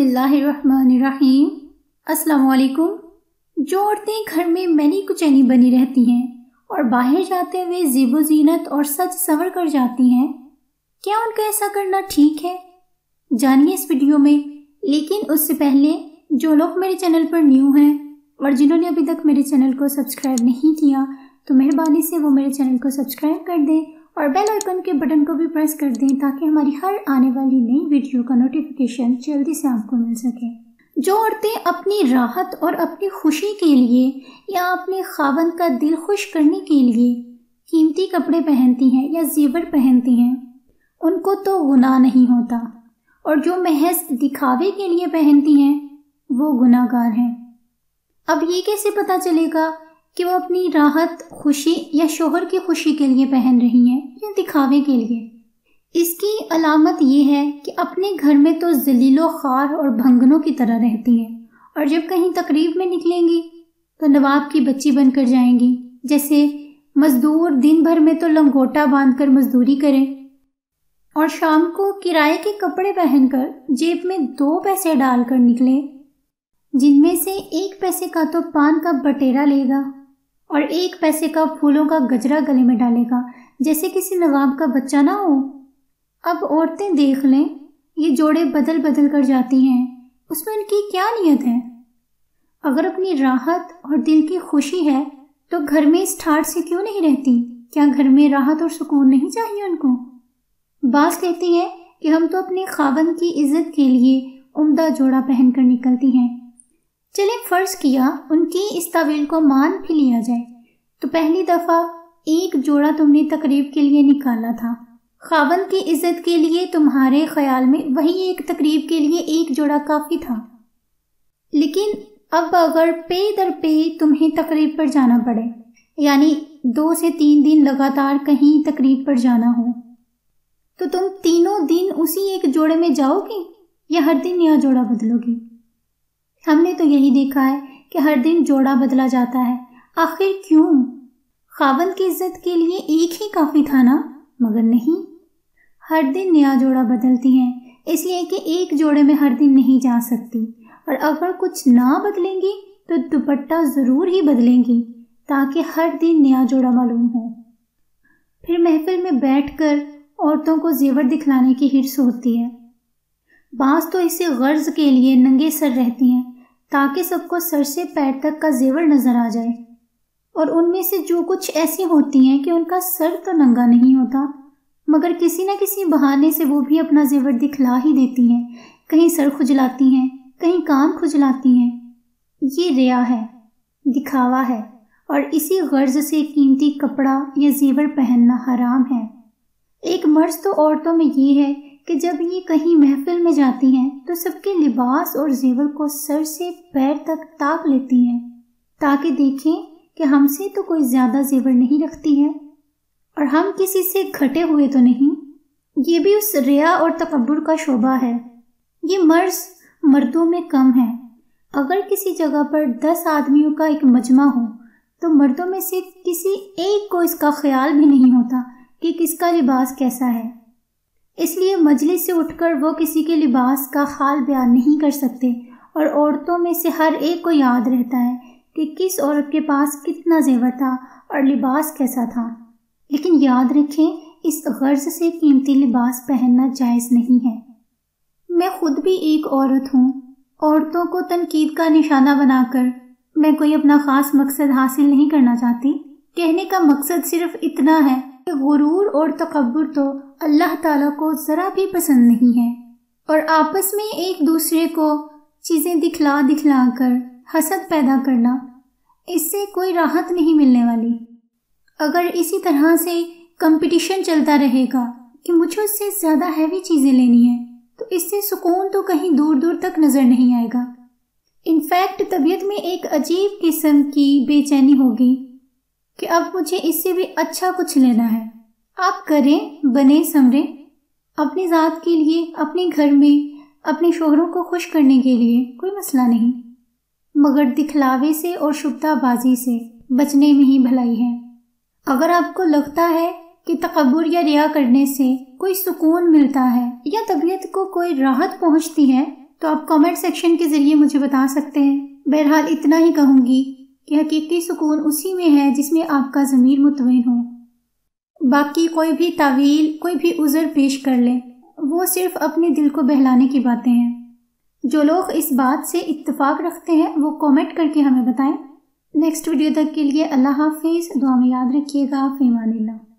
اللہ الرحمن الرحیم السلام علیکم جو عورتیں گھر میں مینی کچینی بنی رہتی ہیں اور باہر جاتے ہوئے زیب و زینت اور سچ سور کر جاتی ہیں، کیا ان کا ایسا کرنا ٹھیک ہے؟ جانیے اس ویڈیو میں، لیکن اس سے پہلے جو لوگ میرے چینل پر نیو ہیں اور جنہوں نے ابھی تک میرے چینل کو سبسکرائب نہیں کیا، تو مہربانی سے وہ میرے چینل کو سبسکرائب کر دیں اور بیل آئیکن کے بٹن کو بھی پریس کر دیں تاکہ ہماری ہر آنے والی نئی ویڈیو کا نوٹیفیکیشن جلدی سے آپ کو مل سکے۔ جو عورتیں اپنی راحت اور اپنی خوشی کے لیے یا اپنے خاون کا دل خوش کرنے کے لیے قیمتی کپڑے پہنتی ہیں یا زیور پہنتی ہیں، ان کو تو گناہ نہیں ہوتا۔ اور جو محض دکھاوے کے لیے پہنتی ہیں، وہ گناہ گار ہیں۔ اب یہ کیسے پتا چلے گا کہ وہ اپنی راحت، خوشی یا شوہر کی خوشی کے لیے پہن رہی ہیں یا دکھاوے کے لیے۔ اس کی علامت یہ ہے کہ اپنے گھر میں تو ذلیل و خوار اور بھنگنوں کی طرح رہتی ہیں۔ اور جب کہیں تقریب میں نکلیں گی تو نواب کی بچی بن کر جائیں گی۔ جیسے مزدور دن بھر میں تو لنگوٹا باندھ کر مزدوری کریں۔ اور شام کو کرائے کے کپڑے پہن کر جیب میں دو پیسے ڈال کر نکلیں۔ جن میں سے ایک پیسے کا تو پان کا بٹیرا لے گا۔ اور ایک پیسے کا پھولوں کا گجرا گلے میں ڈالے گا، جیسے کسی نواب کا بچہ نہ ہو۔ اب عورتیں دیکھ لیں، یہ جوڑے بدل بدل کر جاتی ہیں۔ اس میں ان کی کیا نیت ہے؟ اگر اپنی راحت اور دل کی خوشی ہے، تو گھر میں اس ٹھاٹ سے کیوں نہیں رہتی؟ کیا گھر میں راحت اور سکون نہیں چاہیے ان کو؟ بعض کہتی ہے کہ ہم تو اپنے خاون کی عزت کے لیے عمدہ جوڑا پہن کر نکلتی ہیں۔ چلیں فرض کیا ان کی اس طویل کو مان بھی لیا جائے۔ تو پہلی دفعہ ایک جوڑا تم نے تقریب کے لیے نکالا تھا۔ خاون کی عزت کے لیے تمہارے خیال میں وہی ایک تقریب کے لیے ایک جوڑا کافی تھا۔ لیکن اب اگر پے در پے تمہیں تقریب پر جانا پڑے یعنی دو سے تین دن لگاتار کہیں تقریب پر جانا ہو، تو تم تینوں دن اسی ایک جوڑے میں جاؤ گی یا ہر دن نیا جوڑا بدلو گی ہم نے تو یہی دیکھا ہے کہ ہر دن جوڑا بدلا جاتا ہے۔ آخر کیوں؟ خاون کی عزت کے لیے ایک ہی کافی تھا نا؟ مگر نہیں۔ ہر دن نیا جوڑا بدلتی ہیں، اس لیے کہ ایک جوڑے میں ہر دن نہیں جا سکتی۔ اور اگر کچھ نہ بدلیں گی تو دوپٹہ ضرور ہی بدلیں گی، تاکہ ہر دن نیا جوڑا معلوم ہو۔ پھر محفل میں بیٹھ کر عورتوں کو زیور دکھلانے کی ہرس ہوتی ہے۔ بعض تو اسے غرض کے لیے ننگے سر رہتی ہیں تاکہ سب کو سر سے پیر تک کا زیور نظر آ جائے۔ اور ان میں سے جو کچھ ایسی ہوتی ہیں کہ ان کا سر تو ننگا نہیں ہوتا، مگر کسی نہ کسی بہانے سے وہ بھی اپنا زیور دکھلا ہی دیتی ہیں۔ کہیں سر کھجلاتی ہیں، کہیں کان کھجلاتی ہیں۔ یہ ریا ہے، دکھاوا ہے، اور اسی غرض سے قیمتی کپڑا یا زیور پہننا حرام ہے۔ ایک مرض تو عورتوں میں یہ ہے کہ جب یہ کہیں محفل میں جاتی ہیں تو سب کے لباس اور زیور کو سر سے پیر تک تاک لیتی ہیں تاکہ دیکھیں کہ ہم سے تو کوئی زیادہ زیور نہیں رکھتی ہے اور ہم کسی سے گھٹے ہوئے تو نہیں۔ یہ بھی اس ریا اور تکبر کا شعبہ ہے۔ یہ مرض مردوں میں کم ہے۔ اگر کسی جگہ پر دس آدمیوں کا ایک مجمع ہو، تو مردوں میں سے کسی ایک کو اس کا خیال بھی نہیں ہوتا کہ کس کا لباس کیسا ہے۔ اس لیے مجلس سے اٹھ کر وہ کسی کے لباس کا حال بیان نہیں کر سکتے اور عورتوں میں سے ہر ایک کو یاد رہتا ہے کہ کس عورت کے پاس کتنا زیور تھا اور لباس کیسا تھا۔ لیکن یاد رکھیں، اس غرض سے قیمتی لباس پہننا جائز نہیں ہے۔ میں خود بھی ایک عورت ہوں۔ عورتوں کو تنقید کا نشانہ بنا کر میں کوئی اپنا خاص مقصد حاصل نہیں کرنا چاہتی۔ کہنے کا مقصد صرف اتنا ہے کہ غرور اور تکبر تو اللہ تعالیٰ کو ذرا بھی پسند نہیں ہے۔ اور آپس میں ایک دوسرے کو چیزیں دکھلا دکھلا کر حسد پیدا کرنا، اس سے کوئی راحت نہیں ملنے والی۔ اگر اسی طرح سے کمپٹیشن چلتا رہے گا کہ مجھے اس سے زیادہ ہیوی چیزیں لینی ہیں، تو اس سے سکون تو کہیں دور دور تک نظر نہیں آئے گا۔ انفیکٹ طبیعت میں ایک عجیب قسم کی بے چینی ہوگی۔ کہ اب مجھے اس سے بھی اچھا کچھ لینا ہے۔ آپ کریں بنے سمریں اپنی ذات کے لیے، اپنے گھر میں، اپنے شوہروں کو خوش کرنے کے لیے کوئی مسئلہ نہیں۔ مگر دکھلاوے سے اور شبدہ بازی سے بچنے میں ہی بھلائی ہے۔ اگر آپ کو لگتا ہے کہ تکبر یا ریا کرنے سے کوئی سکون ملتا ہے یا طبیعت کو کوئی راحت پہنچتی ہے، تو آپ کامنٹ سیکشن کے ذریعے مجھے بتا سکتے ہیں۔ بہرحال اتنا ہی کہوں گی۔ کہ حقیقی سکون اسی میں ہے جس میں آپ کا ضمیر مطمئن ہو۔ باقی کوئی بھی تعویل، کوئی بھی عذر پیش کر لے۔ وہ صرف اپنے دل کو بہلانے کی باتیں ہیں۔ جو لوگ اس بات سے اتفاق رکھتے ہیں، وہ کومنٹ کر کے ہمیں بتائیں۔ نیکسٹ ویڈیو تک کے لیے اللہ حافظ۔ دعا میں یاد رکھیے گا۔ فیمان اللہ۔